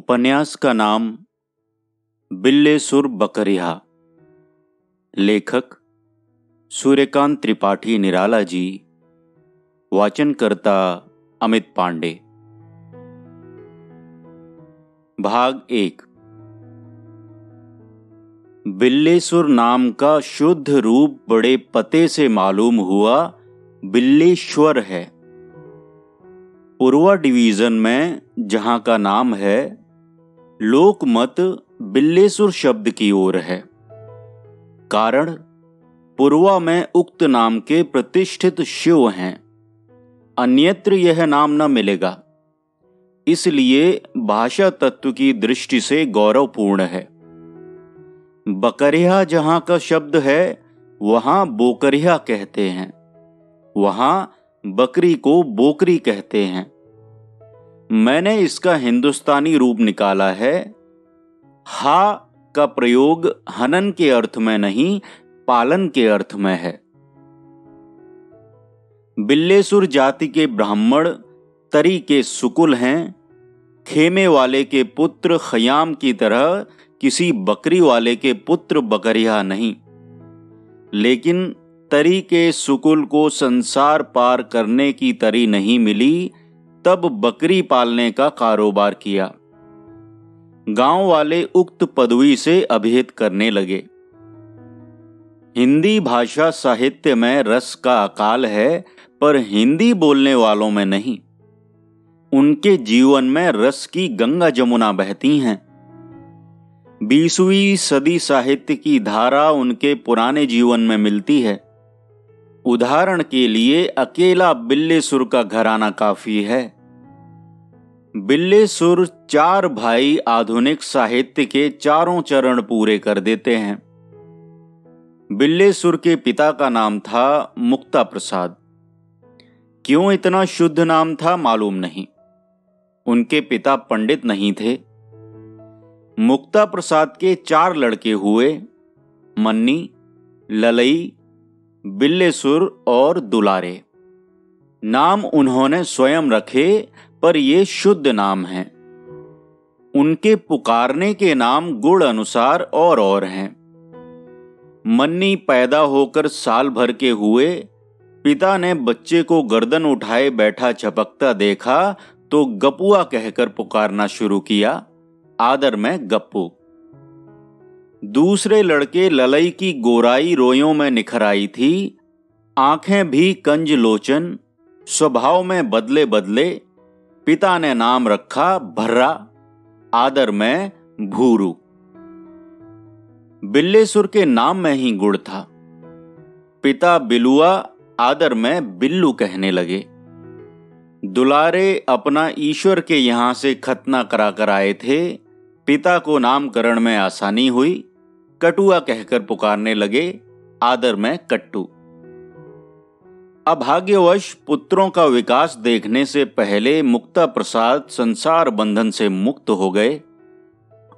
उपन्यास का नाम बिल्लेसुर बकरिया लेखक सूर्यकांत त्रिपाठी निराला जी। वाचनकर्ता अमित पांडे। भाग एक। बिल्लेसुर नाम का शुद्ध रूप बड़े पते से मालूम हुआ बिल्लेश्वर है। पूर्वा डिवीज़न में जहाँ का नाम है लोकमत बिल्लेसुर शब्द की ओर है। कारण, पूर्वा में उक्त नाम के प्रतिष्ठित शिव हैं। अन्यत्र यह नाम न मिलेगा। इसलिए भाषा तत्व की दृष्टि से गौरवपूर्ण है। बकरिया जहाँ का शब्द है, वहाँ बोकरिया कहते हैं। वहाँ बकरी को बोकरी कहते हैं। मैंने इसका हिंदुस्तानी रूप निकाला है। हा का प्रयोग हनन के अर्थ में नहीं, पालन के अर्थ में है। बिल्लेसुर जाति के ब्राह्मण तरी के सुकुल हैं। खेमे वाले के पुत्र खयाम की तरह किसी बकरी वाले के पुत्र बकरिया नहीं। लेकिन तरी के सुकुल को संसार पार करने की तरी नहीं मिली तब बकरी पालने का कारोबार किया। गाँव वाले उक्त पदवी से अभिहित करने लगे। हिंदी भाषा साहित्य में रस का अकाल है, पर हिंदी बोलने वालों में नहीं। उनके जीवन में रस की गंगा जमुना बहती हैं। बीसवीं सदी साहित्य की धारा उनके पुराने जीवन में मिलती है। उदाहरण के लिए, अकेला बिल्लेसुर का घराना काफ़ी है। बिल्लेसुर चार भाई आधुनिक साहित्य के चारों चरण पूरे कर देते हैं। बिल्लेसुर के पिता का नाम था मुक्ता प्रसाद। क्यों इतना शुद्ध नाम था मालूम नहीं। उनके पिता पंडित नहीं थे। मुक्ता प्रसाद के चार लड़के हुए, मन्नी, ललई बिल्लेसुर और दुलारे। नाम उन्होंने स्वयं रखे, पर ये शुद्ध नाम हैं। उनके पुकारने के नाम गुण अनुसार और और हैं। मन्नी पैदा होकर साल भर के हुए, पिता ने बच्चे को गर्दन उठाए बैठा झपकता देखा तो गपुआ कहकर पुकारना शुरू किया, आदर में गप्पू। दूसरे लड़के ललई की गोराई रोयों में निखर आई थी, आँखें भी कंज लोचन, स्वभाव में बदले बदले, पिता ने नाम रखा भर्रा, आदर में भूरू। बिल्लेसुर के नाम में ही गुड़ था। पिता बिलुआ, आदर में बिल्लू कहने लगे। दुलारे अपना ईश्वर के यहाँ से खतना करा कर आए थे, पिता को नामकरण में आसानी हुई कटुआ कहकर पुकारने लगे, आदर में कट्टू। अभाग्यवश पुत्रों का विकास देखने से पहले मुक्ता प्रसाद संसार बंधन से मुक्त हो गए।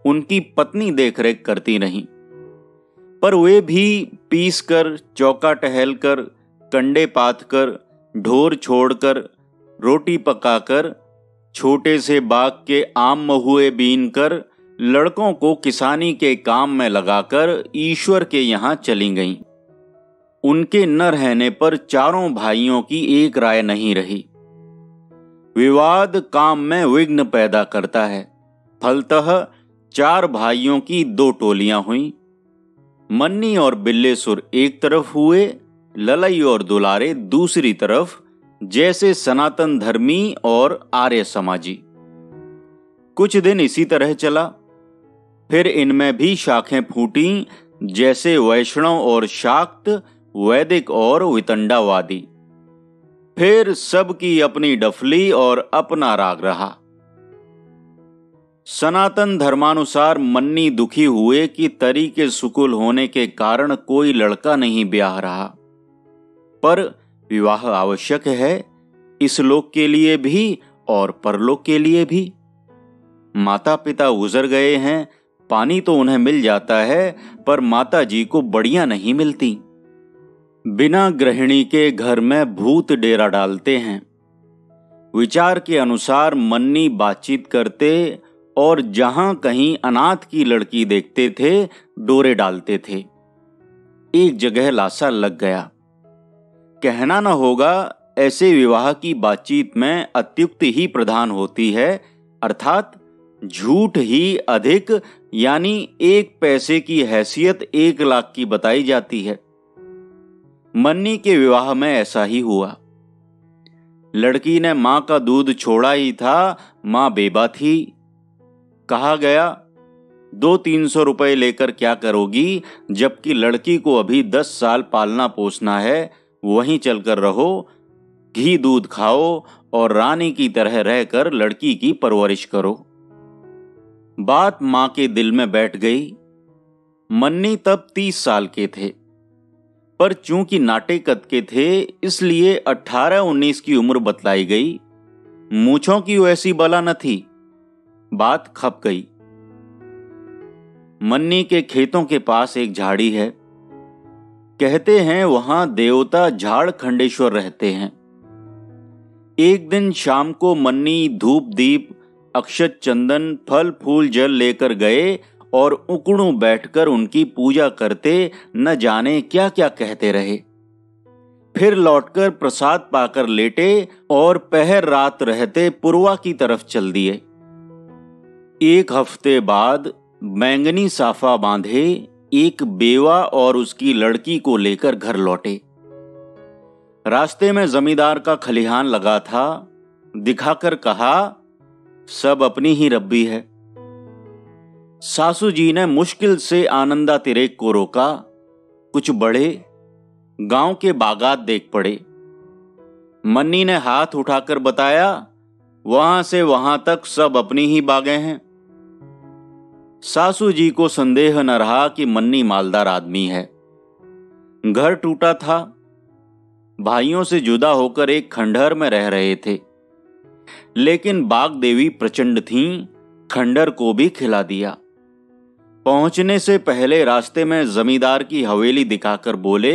उनकी पत्नी देखरेख करती नहीं पर वे भी पीस कर चौका टहल कर कंडे पात कर ढोर छोड़कर, रोटी पकाकर, छोटे से बाग के आम महुए बीन कर लड़कों को किसानी के काम में लगाकर ईश्वर के यहाँ चली गईं। उनके न रहने पर चारों भाइयों की एक राय नहीं रही। विवाद काम में विघ्न पैदा करता है। फलतः चार भाइयों की दो टोलियाँ हुई। मन्नी और बिल्लेसुर एक तरफ़ हुए, ललई और दुलारे दूसरी तरफ़, जैसे सनातन धर्मी और आर्य समाजी। कुछ दिन इसी तरह चला। फिर इनमें भी शाखें फूटी, जैसे वैष्णव और शाक्त, वैदिक और वितंडावादी। फिर सबकी अपनी डफली और अपना राग रहा। सनातन धर्मानुसार मन्नी दुखी हुए कि तरी के सुकुल होने के कारण कोई लड़का नहीं ब्याह रहा। पर विवाह आवश्यक है, इस लोक के लिए भी और परलोक के लिए भी। माता पिता गुजर गए हैं पानी तो उन्हें मिल जाता है, पर माता जी को बढ़िया नहीं मिलती। बिना गृहिणी के घर में भूत डेरा डालते हैं। विचार के अनुसार मन्नी बातचीत करते और जहाँ कहीं अनाथ की लड़की देखते थे, डोरे डालते थे। एक जगह लाशा लग गया। कहना न होगा, ऐसे विवाह की बातचीत में अत्युक्ति ही प्रधान होती है, अर्थात झूठ ही अधिक यानी एक पैसे की हैसियत एक लाख की बताई जाती है। मन्नी के विवाह में ऐसा ही हुआ। लड़की ने माँ का दूध छोड़ा ही था, माँ बेबा थी। कहा गया, दो तीन सौ रुपए लेकर क्या करोगी, जबकि लड़की को अभी दस साल पालना पोसना है, वहीं चलकर रहो, घी दूध खाओ और रानी की तरह रहकर लड़की की परवरिश करो। बात माँ के दिल में बैठ गई। मन्नी तब तीस साल के थे, पर चूँकि नाटे कद के थे, इसलिए अठारह उन्नीस की उम्र बतलाई गई। मूछों की वैसी बला न थी। बात खप गई। मन्नी के खेतों के पास एक झाड़ी है। कहते हैं वहाँ देवता झाड़ खंडेश्वर रहते हैं। एक दिन शाम को मन्नी धूप दीप अक्षत चंदन फल फूल जल लेकर गए और उकड़ू बैठकर उनकी पूजा करते न जाने क्या क्या कहते रहे। फिर लौटकर प्रसाद पाकर लेटे और पहर रात रहते पुरवा की तरफ़ चल दिए। एक हफ़्ते बाद बैंगनी साफा बांधे, एक बेवा और उसकी लड़की को लेकर घर लौटे। रास्ते में जमींदार का खलिहान लगा था, दिखाकर कहा सब अपनी ही रब्बी है। सासू जी ने मुश्किल से आनंदा तिरेक को रोका कुछ बड़े गाँव के बागात देख पड़े। मन्नी ने हाथ उठाकर बताया, वहाँ से वहाँ तक सब अपनी ही बागें हैं। सासू जी को संदेह न रहा कि मन्नी मालदार आदमी है। घर टूटा था। भाइयों से जुदा होकर एक खंडहर में रह रहे थे। लेकिन बाग देवी प्रचंड थीं, खंडर को भी खिला दिया। पहुँचने से पहले रास्ते में जमींदार की हवेली दिखाकर बोले,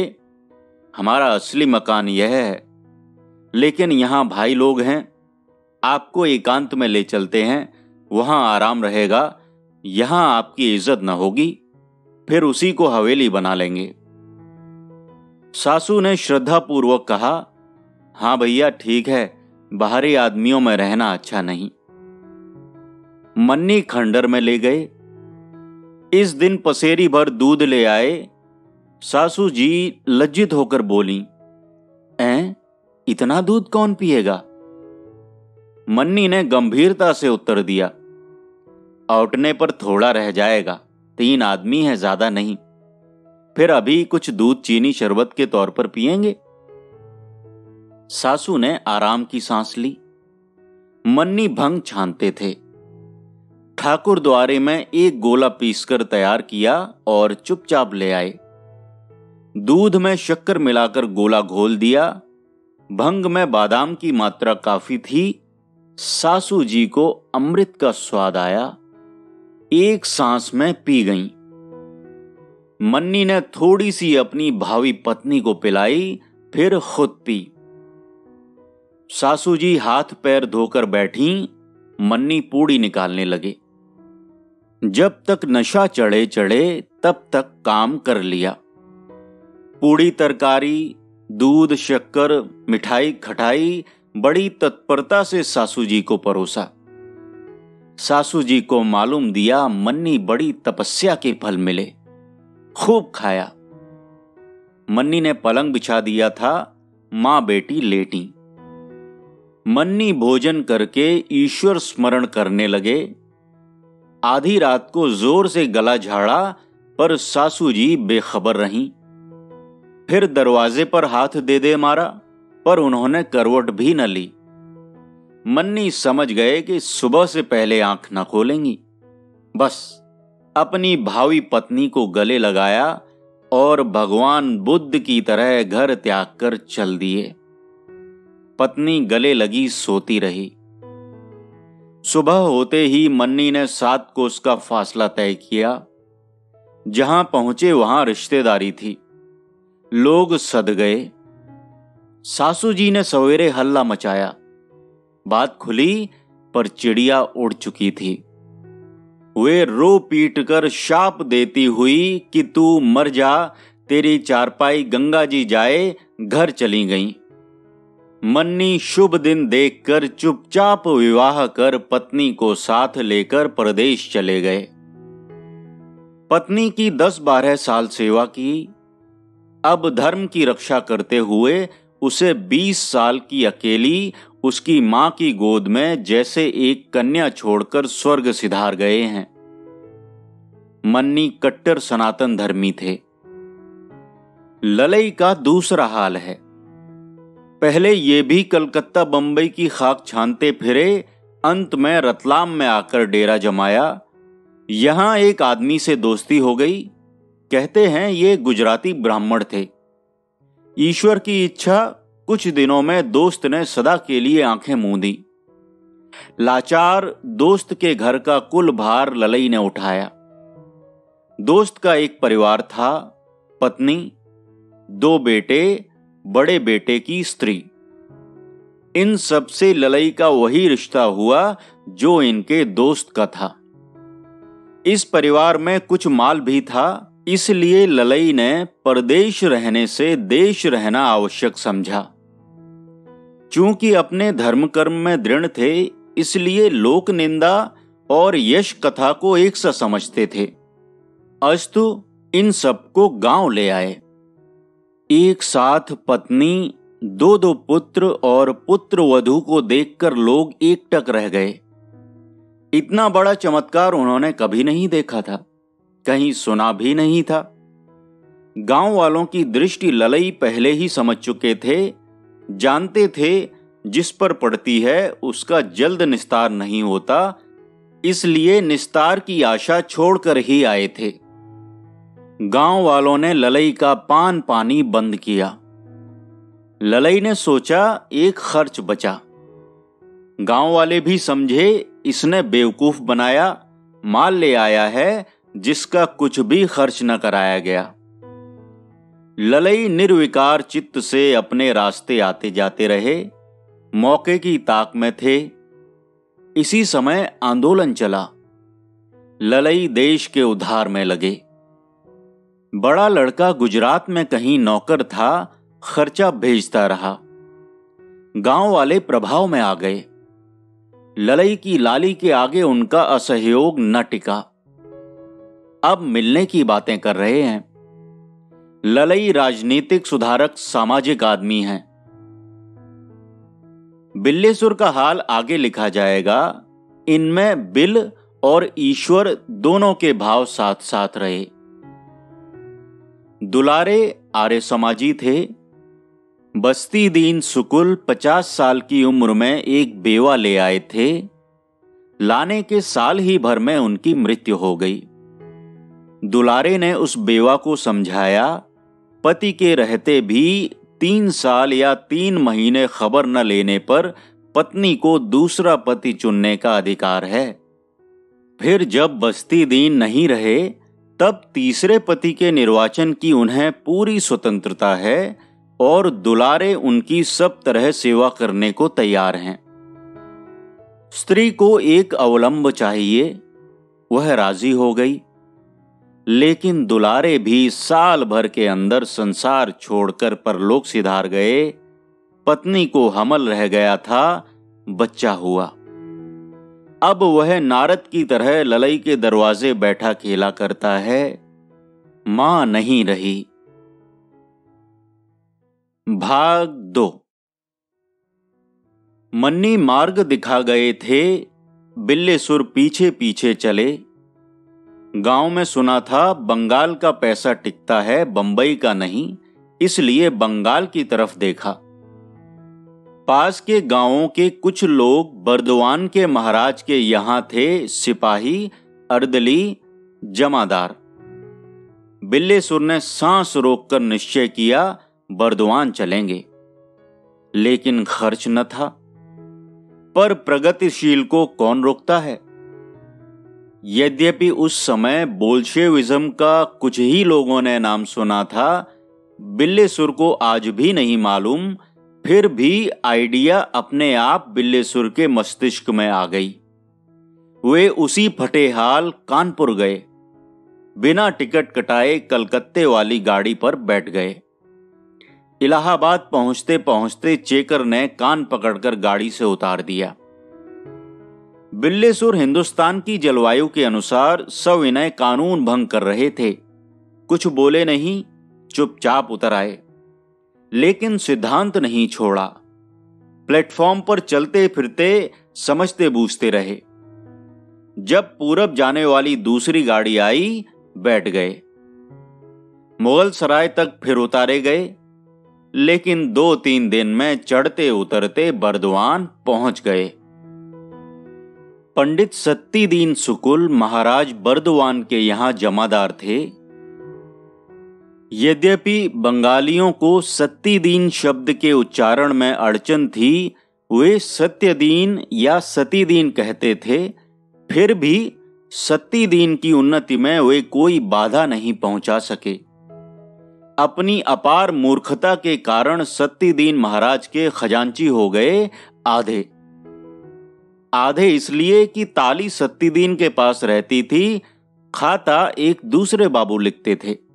हमारा असली मकान यह है, लेकिन यहाँ भाई लोग हैं, आपको एकांत में ले चलते हैं, वहाँ आराम रहेगा, यहाँ आपकी इज़्ज़त न होगी, फिर उसी को हवेली बना लेंगे। सासू ने श्रद्धापूर्वक कहा, हाँ भैया, ठीक है बाहरी आदमियों में रहना अच्छा नहीं। मन्नी खंडर में ले गए। इस दिन पसेरी भर दूध ले आए। सासू जी लज्जित होकर बोली, ऐ, इतना दूध कौन पिएगा? मन्नी ने गंभीरता से उत्तर दिया, औटने पर थोड़ा रह जाएगा, तीन आदमी है, ज़्यादा नहीं। फिर अभी कुछ दूध चीनी शरबत के तौर पर पिएँगे? सासू ने आराम की सांस ली। मन्नी भंग छानते थे। ठाकुर द्वारे में एक गोला पीसकर तैयार किया और चुपचाप ले आए। दूध में शक्कर मिलाकर गोला घोल दिया। भंग में बादाम की मात्रा काफ़ी थी। सासू जी को अमृत का स्वाद आया। एक सांस में पी गईं। मन्नी ने थोड़ी सी अपनी भावी पत्नी को पिलाई, फिर खुद पी। सासू जी हाथ पैर धोकर बैठी, मन्नी पूड़ी निकालने लगे। जब तक नशा चढ़े चढ़े, तब तक काम कर लिया। पूड़ी तरकारी, दूध, शक्कर, मिठाई खटाई, बड़ी तत्परता से सासू जी को परोसा। सासू जी को मालूम दिया मन्नी बड़ी तपस्या के फल मिले। खूब खाया। मन्नी ने पलंग बिछा दिया था, माँ बेटी लेटी। मन्नी भोजन करके ईश्वर स्मरण करने लगे। आधी रात को ज़ोर से गला झाड़ा, पर सासू जी बेखबर रहीं। फिर दरवाजे पर हाथ दे दे मारा, पर उन्होंने करवट भी न ली। मन्नी समझ गए कि सुबह से पहले आँख न खोलेंगी। बस अपनी भावी पत्नी को गले लगाया और भगवान बुद्ध की तरह घर त्याग कर चल दिए। पत्नी गले लगी सोती रही। सुबह होते ही मन्नी ने सात का फासला तय किया। जहाँ पहुँचे वहाँ रिश्तेदारी थी। लोग सद गए। सासू जी ने सवेरे हल्ला मचाया। बात खुली, पर चिड़िया उड़ चुकी थी। वे रो पीट कर शाप देती हुई कि तू मर जा, तेरी चारपाई गंगा जी जाए, घर चली गई। मन्नी शुभ दिन देखकर चुपचाप विवाह कर पत्नी को साथ लेकर प्रदेश चले गए। पत्नी की दस बारह साल सेवा की। अब धर्म की रक्षा करते हुए उसे बीस साल की अकेली, उसकी माँ की गोद में जैसे एक कन्या छोड़कर स्वर्ग सिधार गए हैं। मन्नी कट्टर सनातन धर्मी थे। ललई का दूसरा हाल है। पहले ये भी कलकत्ता बंबई की खाक छानते फिरे, अंत में रतलाम में आकर डेरा जमाया। यहाँ एक आदमी से दोस्ती हो गई। कहते हैं ये गुजराती ब्राह्मण थे। ईश्वर की इच्छा कुछ दिनों में दोस्त ने सदा के लिए आँखें मूंदी। लाचार दोस्त के घर का कुल भार ललई ने उठाया। दोस्त का एक परिवार था, पत्नी, दो बेटे बड़े बेटे की स्त्री। इन सबसे ललई का वही रिश्ता हुआ जो इनके दोस्त का था। इस परिवार में कुछ माल भी था, इसलिए ललई ने परदेश रहने से देश रहना आवश्यक समझा। चूँकि अपने धर्म कर्म में दृढ़ थे, इसलिए लोक निंदा और यश कथा को एक सा समझते थे। अस्तु, इन सबको गाँव ले आए। एक साथ पत्नी, दो दो पुत्र और पुत्र वधु को देखकर लोग एकटक रह गए। इतना बड़ा चमत्कार उन्होंने कभी नहीं देखा था, कहीं सुना भी नहीं था। गाँव वालों की दृष्टि ललई पहले ही समझ चुके थे, जानते थे जिस पर पड़ती है उसका जल्द निस्तार नहीं होता, इसलिए निस्तार की आशा छोड़कर ही आए थे। गाँव वालों ने ललई का पान पानी बंद किया। ललई ने सोचा, एक खर्च बचा। गाँव वाले भी समझे, इसने बेवकूफ़ बनाया, माल ले आया है, जिसका कुछ भी खर्च न कराया गया। ललई निर्विकार चित्त से अपने रास्ते आते जाते रहे, मौके की ताक में थे। इसी समय आंदोलन चला। ललई देश के उधार में लगे। बड़ा लड़का गुजरात में कहीं नौकर था, खर्चा भेजता रहा। गाँव वाले प्रभाव में आ गए। ललई की लाली के आगे उनका असहयोग न टिका। अब मिलने की बातें कर रहे हैं। ललई राजनीतिक सुधारक, सामाजिक आदमी हैं। बिल्लेसुर का हाल आगे लिखा जाएगा, इनमें बिल और ईश्वर दोनों के भाव साथ साथ रहे। दुलारे आर्य समाजी थे। बस्ती दीन सुकुल पचास साल की उम्र में एक बेवा ले आए थे। लाने के साल ही भर में उनकी मृत्यु हो गई। दुलारे ने उस बेवा को समझाया, पति के रहते भी तीन साल या तीन महीने खबर न लेने पर पत्नी को दूसरा पति चुनने का अधिकार है। फिर जब बस्ती दीन नहीं रहे तब तीसरे पति के निर्वाचन की उन्हें पूरी स्वतंत्रता है और दुलारे उनकी सब तरह सेवा करने को तैयार हैं। स्त्री को एक अवलंब चाहिए, वह राज़ी हो गई। लेकिन दुलारे भी साल भर के अंदर संसार छोड़कर परलोक सिधार गए, पत्नी को हमल रह गया था, बच्चा हुआ। अब वह नारद की तरह ललई के दरवाजे बैठा खेला करता है। माँ नहीं रही। भाग दो। मन्नी मार्ग दिखा गए थे, बिल्ले सुर पीछे पीछे चले। गाँव में सुना था, बंगाल का पैसा टिकता है, बंबई का नहीं, इसलिए बंगाल की तरफ़ देखा। पास के गाँवों के कुछ लोग बर्दवान के महाराज के यहाँ थे सिपाही, अर्दली, जमादार। बिल्लेसुर ने सांस रोककर निश्चय किया, बर्दवान चलेंगे। लेकिन खर्च न था। पर प्रगतिशील को कौन रोकता है? यद्यपि उस समय बोल्शेविज्म का कुछ ही लोगों ने नाम सुना था बिल्लेसुर को आज भी नहीं मालूम फिर भी आइडिया अपने आप बिल्लेसुर के मस्तिष्क में आ गई। वे उसी फटेहाल कानपुर गए। बिना टिकट कटाए कलकत्ते वाली गाड़ी पर बैठ गए। इलाहाबाद पहुँचते पहुँचते चेकर ने कान पकड़कर गाड़ी से उतार दिया। बिल्लेसुर हिंदुस्तान की जलवायु के अनुसार सविनय कानून भंग कर रहे थे। कुछ बोले नहीं, चुपचाप उतर आए। लेकिन सिद्धांत नहीं छोड़ा। प्लेटफॉर्म पर चलते फिरते समझते बूझते रहे। जब पूरब जाने वाली दूसरी गाड़ी आई, बैठ गए। मुगल सराय तक फिर उतारे गए, लेकिन दो तीन दिन में चढ़ते उतरते बर्दवान पहुँच गए। पंडित सत्तीदीन सुकुल महाराज बर्दवान के यहाँ जमादार थे। यद्यपि बंगालियों को सत्तीदीन शब्द के उच्चारण में अड़चन थी, वे सत्यदीन या सतीदीन कहते थे, फिर भी सत्तीदीन की उन्नति में वे कोई बाधा नहीं पहुँचा सके। अपनी अपार मूर्खता के कारण सत्तीदीन महाराज के खजांची हो गए आधे। आधे इसलिए कि ताली सत्तीदीन के पास रहती थी, खाता एक दूसरे बाबू लिखते थे।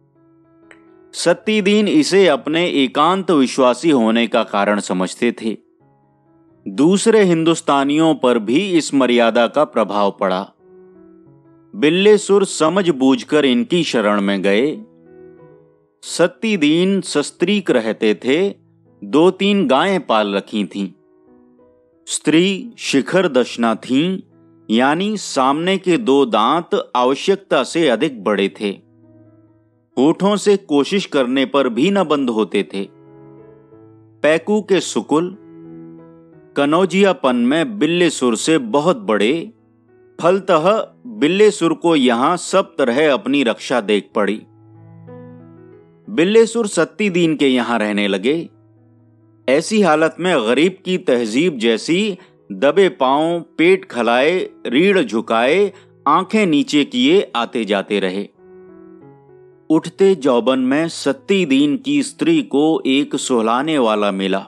सत्तीदीन इसे अपने एकांत विश्वासी होने का कारण समझते थे। दूसरे हिंदुस्तानियों पर भी इस मर्यादा का प्रभाव पड़ा। बिल्लेसुर समझ बूझकर इनकी शरण में गए। सत्तीदीन सस्त्रीक रहते थे, दो तीन गायें पाल रखी थीं। स्त्री शिखर दशना थीं, यानी सामने के दो दांत आवश्यकता से अधिक बड़े थे। होठों से कोशिश करने पर भी न बंद होते थे। पैकू के सुकुल, कनौजियापन में बिल्लेसुर से बहुत बड़े फलतः बिल्लेसुर को यहाँ सब तरह अपनी रक्षा देख पड़ी। बिल्लेसुर सत्ती दीन के यहाँ रहने लगे। ऐसी हालत में गरीब की तहजीब जैसी दबे पाँव, पेट खलाए, रीढ़ झुकाए, आँखें नीचे किए आते जाते रहे। उठते जौबन में सत्ती दीन की स्त्री को एक सोहलाने वाला मिला।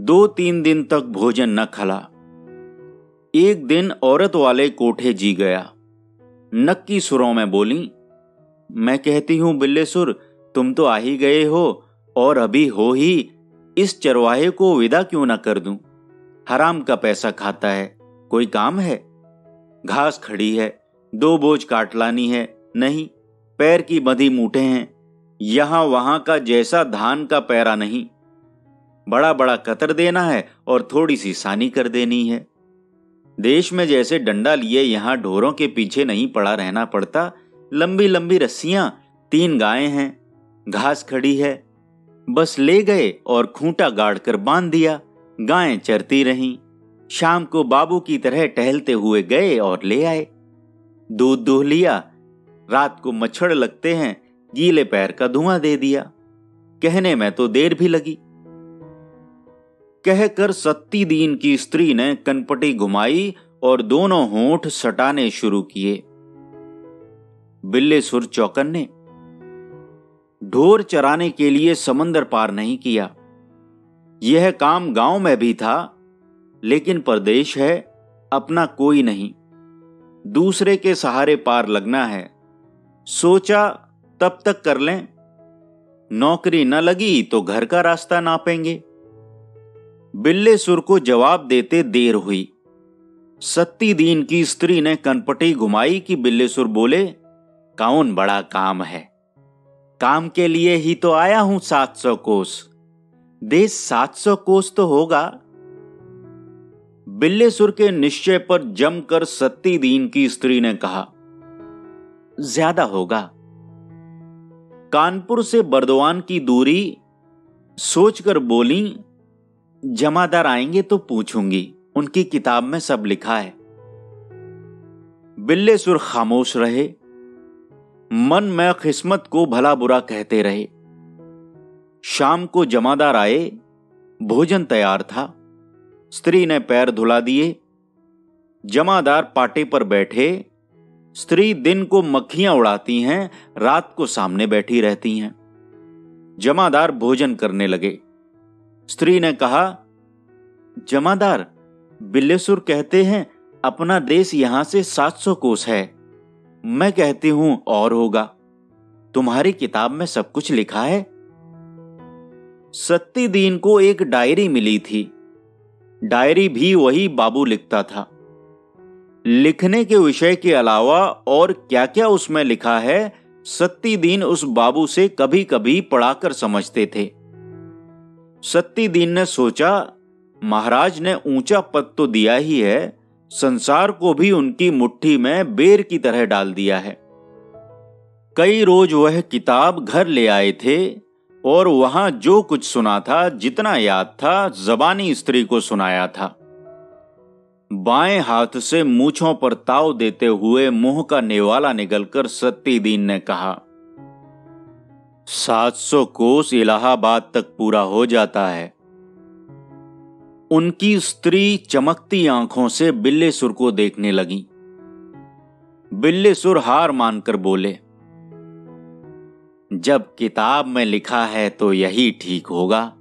दो तीन दिन तक भोजन न खला। एक दिन औरत वाले कोठे जी गया। नक्की सुरों में बोली, मैं कहती हूँ बिल्लेसुर तुम तो आ ही गए हो और अभी हो ही। इस चरवाहे को विदा क्यों ना कर दूँ? हराम का पैसा खाता है। कोई काम है? घास खड़ी है। दो बोझ काट लानी है। नहीं पैर की बंधी मूठे हैं, यहाँ वहाँ का जैसा धान का पैरा नहीं। बड़ा बड़ा कतर देना है और थोड़ी सी सानी कर देनी है। देश में जैसे डंडा लिए यहाँ ढोरों के पीछे नहीं पड़ा रहना पड़ता लंबी लंबी रस्सियाँ, तीन गायें हैं, घास खड़ी है। बस ले गए और खूंटा गाड़ कर बाँध दिया, गायें चरती रहीं, शाम को बाबू की तरह टहलते हुए गए और ले आए। दूध दूह लिया रात को मच्छर लगते हैं, गीले पैर का धुआँ दे दिया। कहने में तो देर भी लगी। कहकर सत्ती दीन की स्त्री ने कनपटी घुमाई और दोनों होंठ सटाने शुरू किए। बिल्ले सुर चौकन ने ढोर चराने के लिए समंदर पार नहीं किया। यह काम गाँव में भी था, लेकिन प्रदेश है, अपना कोई नहीं। दूसरे के सहारे पार लगना है। सोचा, तब तक कर लें। नौकरी न लगी तो घर का रास्ता नापेंगे। बिल्ले सुर को जवाब देते देर हुई। सत्ती दीन की स्त्री ने कनपटी घुमाई कि बिल्ले सुर बोले, कौन बड़ा काम है? काम के लिए ही तो आया हूँ सात सौ कोस। देश सात सौ कोस तो होगा। बिल्ले सुर के निश्चय पर जमकर सत्ती दीन की स्त्री ने कहा ज़्यादा होगा। कानपुर से बर्दवान की दूरी सोचकर बोली, जमादार आएँगे तो पूछूँगी, उनकी किताब में सब लिखा है। बिल्ले सुर खामोश रहे, मन में किस्मत को भला बुरा कहते रहे। शाम को जमादार आए, भोजन तैयार था, स्त्री ने पैर धुला दिए, जमादार पाटे पर बैठे स्त्री दिन को मक्खियाँ उड़ाती हैं, रात को सामने बैठी रहती हैं। जमादार भोजन करने लगे। स्त्री ने कहा, जमादार, बिल्लेसुर कहते हैं, अपना देश यहाँ से 700 कोस है। मैं कहती हूँ, और होगा। तुम्हारी किताब में सब कुछ लिखा है? सत्ती दीन को एक डायरी मिली थी। डायरी भी वही बाबू लिखता था। लिखने के विषय के अलावा और क्या क्या उसमें लिखा है, सत्ती दीन उस बाबू से कभी कभी पढ़ाकर समझते थे। सत्ती दीन ने सोचा, महाराज ने ऊँचा पद तो दिया ही है, संसार को भी उनकी मुट्ठी में बेर की तरह डाल दिया है। कई रोज वह किताब घर ले आए थे और वहाँ जो कुछ सुना था, जितना याद था, जबानी स्त्री को सुनाया था। बाएँ हाथ से मूछों पर ताव देते हुए मुँह का नेवाला निकलकर सत्तीदीन ने कहा, सात सौ कोस इलाहाबाद तक पूरा हो जाता है। उनकी स्त्री चमकती आँखों से बिल्ले सुर को देखने लगी। बिल्ले सुर हार मानकर बोले, जब किताब में लिखा है तो यही ठीक होगा।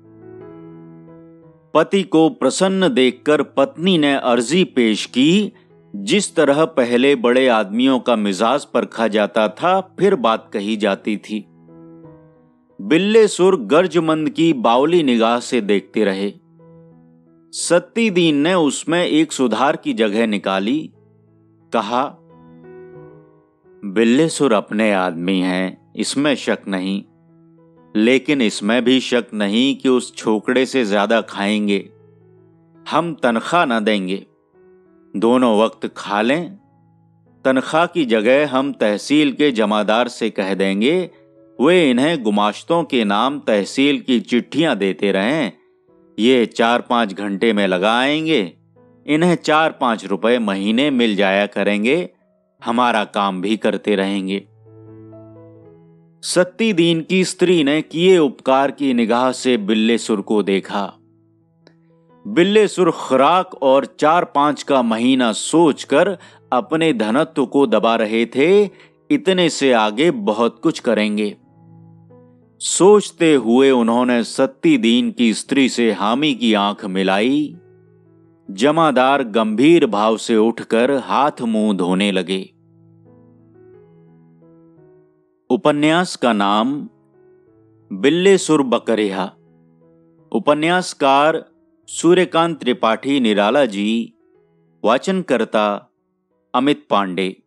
पति को प्रसन्न देखकर पत्नी ने अर्जी पेश की। जिस तरह पहले बड़े आदमियों का मिजाज परखा जाता था, फिर बात कही जाती थी। बिल्ले सुर गर्जमंद की बावली निगाह से देखते रहे। सत्ती दीन ने उसमें एक सुधार की जगह निकाली। कहा, बिल्ले सुर अपने आदमी हैं, इसमें शक नहीं। लेकिन इसमें भी शक नहीं कि उस छोकड़े से ज़्यादा खाएँगे। हम तनख्वाह न देंगे। दोनों वक्त खा लें। तनख्वाह की जगह हम तहसील के जमादार से कह देंगे, वे इन्हें गुमाश्तों के नाम तहसील की चिट्ठियाँ देते रहें। ये चार पाँच घंटे में लगाएँगे इन्हें चार पाँच रुपए महीने मिल जाया करेंगे। हमारा काम भी करते रहेंगे। सत्ती दीन की स्त्री ने किए उपकार की निगाह से बिल्ले सुर को देखा। बिल्ले सुर खुराक और चार पाँच का महीना सोचकर अपने धनत्व को दबा रहे थे, इतने से आगे बहुत कुछ करेंगे। सोचते हुए उन्होंने सत्ती दीन की स्त्री से हामी की आँख मिलाई। जमादार गंभीर भाव से उठकर हाथ मुँह धोने लगे। उपन्यास का नाम बिल्ले सुर बकरेहा। उपन्यासकार सूर्यकांत त्रिपाठी निराला जी। वाचनकर्ता अमित पांडे।